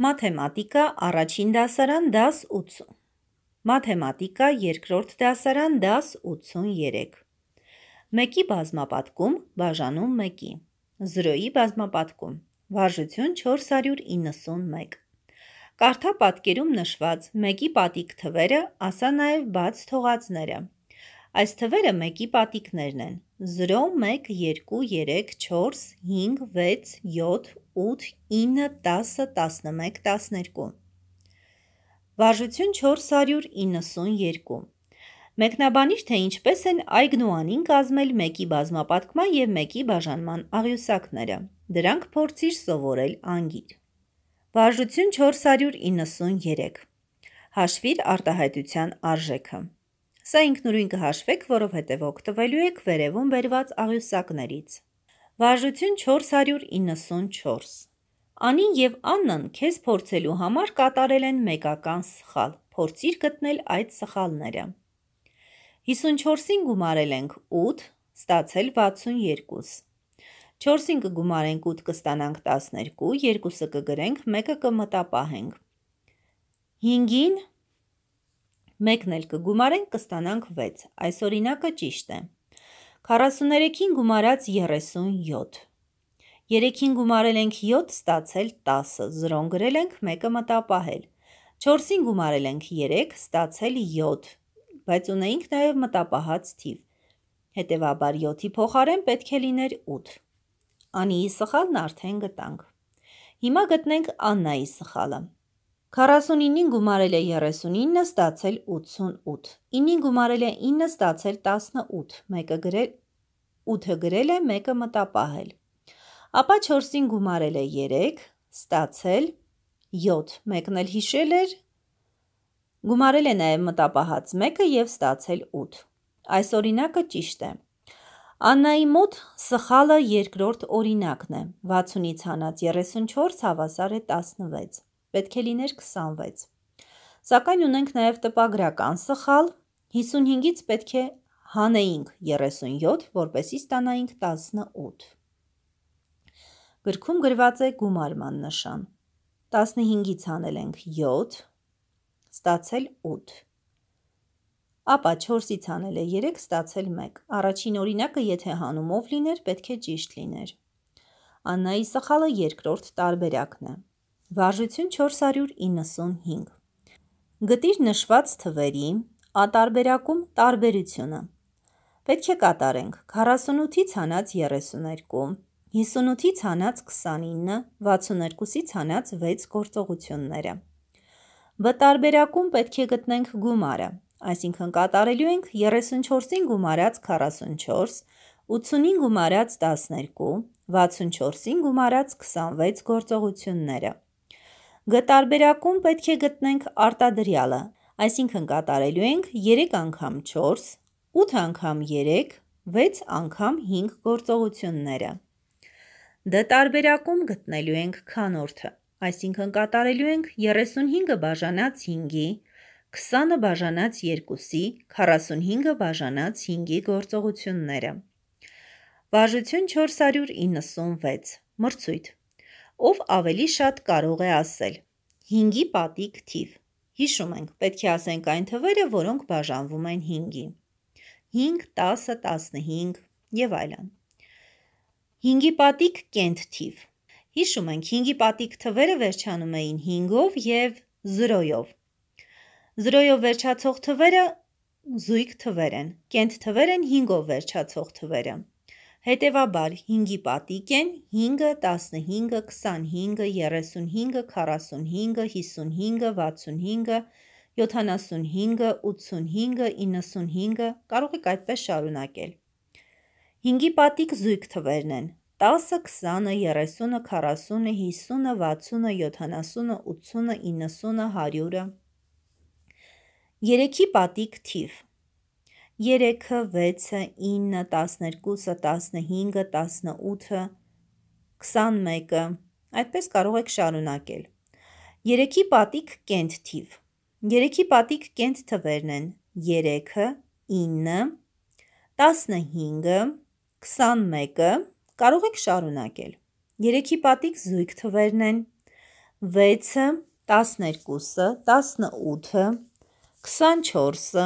Մաթեմատիկա առաջին դասարան դաս 80 Մաթեմատիկա երկրորդ դասարան դաս 83 Մեկի բազմապատկում բաժանում մեկի Զրոյի բազմապատկում Վարժություն 491 Կարդա պատկերում նշված մեկի պատիկ թվերը, ասա նաև բաց թողածները Այս թվերը մեկի պատիկներն են 0, 1, 2, 3, 4, 5, 6, 7, 8, 9, 10, 11, 12 Վարժություն 492 Մեկնաբանիր, թե ինչպես են այգն ու անին կազմել մեկի բազմապատկման և մեկի բաժանման աղյուսակները: Դրանք փորձիր սովորել անգիր: Վարժություն 493 Հաշվիր արտահայտության արժեքը: Սա ինքնուրույն կհաշվեք, որովհետև օգտվելու եք վերևում բերված աղյուսակներից: Վարժություն 494 Անին և Աննան քեզ փորձելու համար կատարել են մեկական սխալ: Փորձիր գտնել այդ սխալները: 54-ին գումարել ենք 8, ստացել 62 4-ին կգումարենք 8 կստանանք 12, 2-ը կգրենք, 1-ը կմտապահենք 5-ին 1-ն էլ կգումարենք կստանանք 6: Այս օրինակը ճիշտ է: 43-ին գումարած 37 3-ին գումարել ենք 7, ստացել 10, 0-ն գրել ենք, 1-ը մտապահել 4-ին գումարել ենք 3, ստացել 7, բայց ունեինք նաև մտապահած թիվ: Հետևաբար 7-ի փոխարեն պետք է լիներ 8: Անիի սխալն արդեն գտանք: Հիմա գտնենք Աննայի սխալը: 49-ին գումարել է 39, ստացել 88 9-ին գումարել է 9, ստացել 18 8-ը գրել է, 1-ը մտապահել Ապա 4-ին գումարել է 3, ստացել 7 1-ն էլ հիշել էր, գումարել է նաև մտապահած 1-ը և ստացել 8: Այս օրինակը ճիշտ է: Աննայի մոտ սխալը երկրորդ օրինակն է: 60-ից հանած 34 հավասար է 16: Պետք է լիներ 26: Սակայն ունենք նաև տպագրական սխալ: 55-ից պետք է հանեինք 37, որպեսզի ստանայինք 18: Գրքում գրված է գումարման նշան: 15-ից հանել ենք 7, ստացել 8 Ապա 4-ից հանել է 3, ստացել 1: Առաջին օրինակը եթե հանումով լիներ, պետք է ճիշտ լիներ: Աննայի սխալը երկրորդ տարբերակն է: Վարժություն 495 Գտիր նշված թվերի Ա տարբերակում տարբերությունը: Պետք է կատարենք. 48-ից հանած 32, 58-ից հանած 29, 62-ից հանած 6 գործողությունները: Բ տարբերակում պետք է գտնենք գումարը: Այսինքն կատարելու ենք 34-ին գումարած 44, 80-ին գումարած 12, 64-ին գումարած 26 գործողությունները: Գ տարբերակում պետք է գտնենք արտադրյալը: Այսինքն կատարելու ենք 3 անգամ 4, 8 անգամ 3, 6 անգամ 5 գործողությունները: Դ տարբերակում գտնելու ենք քանորդը: Այսինքն կատարելու ենք 35-ը բաժանած 5-ի, 20-ը բաժանած 2-ի, 45-ը բաժանած 5-ի գործողությունները: Վարժություն 496 Մրցույթ Ով ավելի շատ կարող է ասել: 5-ի պատիկ թիվ: Հիշում ենք, պետք է ասենք այն թվերը, որոնք բաժանվում են 5-ի: 5, 10, 15 և այլն: 5-ի պատիկ կենթ թիվ: Հիշում ենք, 5-ի պատիկ թվերը վերջանում էին 5-ով և 0-ով: 0-ով վերջացող թվերը զույգ թվեր են: Կենթ թվեր են 5-ով վերջացող թվերը: Հետևաբար 5-ի պատիկ են 5, 15, 25, 35, 45, 55, 65, 75, 85, 95, կարող եք այդպես շարունակել: 5-ի պատիկ զույգ թվերն են. 10, 20, 30, 40, 50, 60, 70, 80, 90, 100 3-ի պատիկ թիվ 3, 6, 9, 12, 15, 18, 21 Այդպես կարող եք շարունակել: 3-ի պատիկ կենթ թիվ 3-ի պատիկ կենթ թվերն են. 3, 9, 15, 21 Կարող եք շարունակել: 3-ի պատիկ զույգ թվերն են. 6-ը, 12-ը, 18-ը, 24-ը,